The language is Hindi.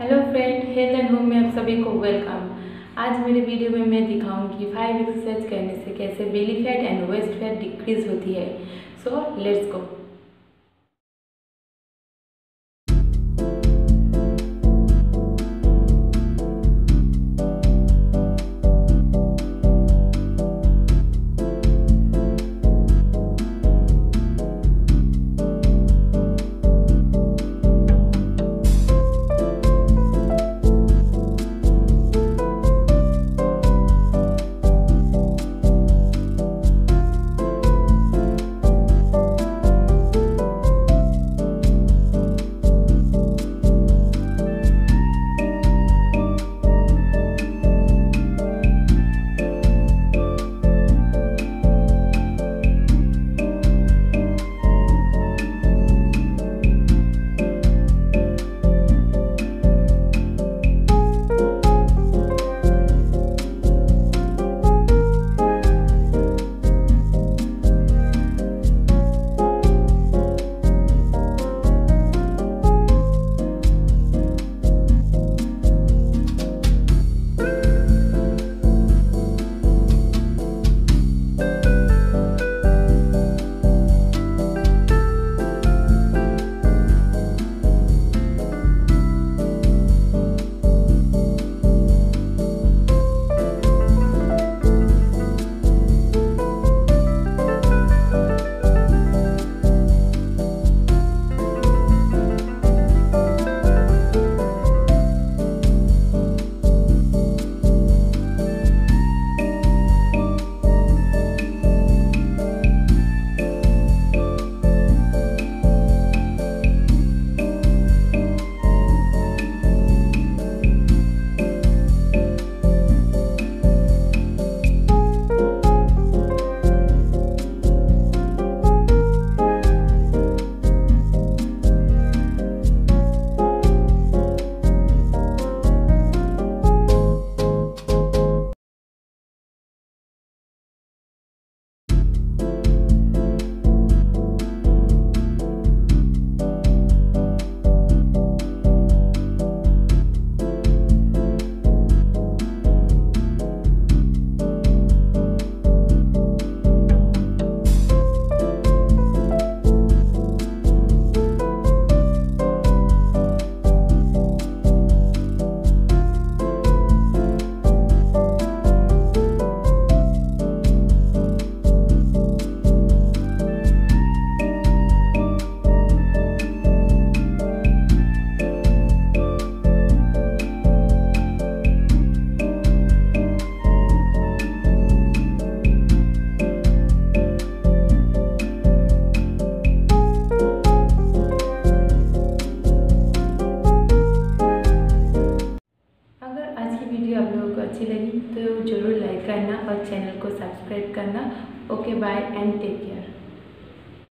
Hello friend health and home में आप सभी को वेलकम आज मेरे वीडियो में मैं दिखाऊँगी फाइव एक्सरसाइज करने से कैसे belly fat and waist fat decrease होती है. सो लेट्स गो तो ज़रूर लाइक करना और चैनल को सब्सक्राइब करना। Okay bye and take care